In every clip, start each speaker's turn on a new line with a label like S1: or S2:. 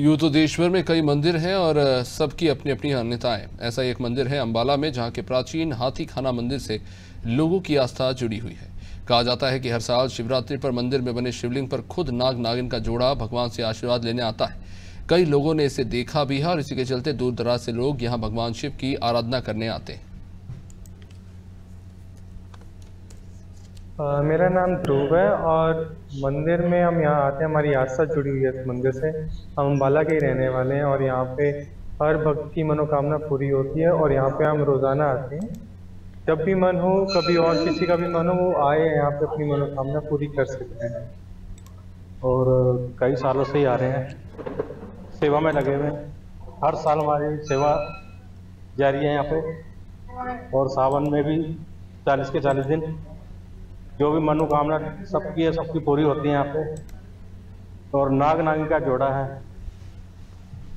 S1: यूँ तो देश भर में कई मंदिर हैं और सबकी अपनी अपनी मान्यताएँ ऐसा एक मंदिर है अंबाला में, जहाँ के प्राचीन हाथी खाना मंदिर से लोगों की आस्था जुड़ी हुई है। कहा जाता है कि हर साल शिवरात्रि पर मंदिर में बने शिवलिंग पर खुद नाग नागिन का जोड़ा भगवान से आशीर्वाद लेने आता है। कई लोगों ने इसे देखा भी है और इसी के चलते दूर दराज से लोग यहाँ भगवान शिव की आराधना करने आते हैं।
S2: मेरा नाम ध्रुव है और मंदिर में हम यहाँ आते हैं, हमारी आस्था जुड़ी हुई है इस मंदिर से। हम अम्बाला के ही रहने वाले हैं और यहाँ पे हर भक्त की मनोकामना पूरी होती है और यहाँ पे हम रोज़ाना आते हैं। जब भी मन हो, कभी और किसी का भी मन हो, वो आए यहाँ पे अपनी मनोकामना पूरी कर सकते हैं।
S3: और कई सालों से ही आ रहे हैं। सेवा में लगे हुए हैं। हर साल हमारी सेवा जारी है यहाँ पे। और सावन में भी चालीस के चालीस दिन जो भी मनोकामना सबकी है, सबकी पूरी होती है यहाँ पे। और नाग नागी का जोड़ा है।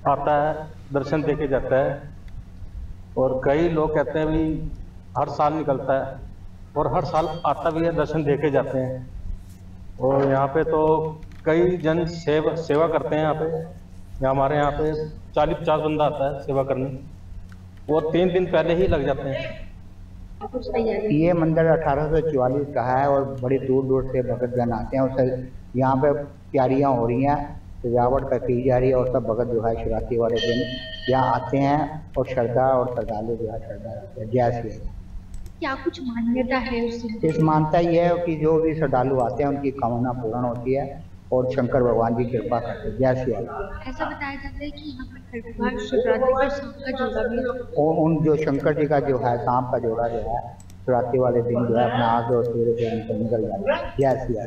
S3: आता है, दर्शन दे के जाता है। और कई लोग कहते हैं भी हर साल निकलता है। और हर साल आता भी है, दर्शन दे के जाते हैं। और यहाँ पे तो कई जन सेवा सेवा करते हैं यहाँ पे। हमारे यहाँ पे चालीस पचास बंदा आता है सेवा करने। वो तीन दिन पहले ही लग जाते हैं।
S4: ये मंदिर अठारह सौ चौवालीस का है और बड़ी दूर दूर से भगत जन आते हैं और यहाँ पे तैयारियाँ हो रही हैं सजावट का की जा रही है और सब भगत जो है शिवरात्रि वाले दिन यहाँ आते हैं और श्रद्धा और श्रद्धालु जो है श्रद्धा जय श्री
S5: क्या कुछ मान्यता है
S4: इस मान्यता ये है कि जो भी श्रद्धालु आते हैं उनकी कामना पूर्ण होती है। और शंकर भगवान की कृपा करते जय श्री
S5: ऐसा बताया जाता है कि यहाँ का
S4: और उन जो शंकर जी का जो है सांप का जोड़ा जो है शिवरात्रि वाले दिन जो है अपना आगे और सूर्य से निकल जाए है। जय श्री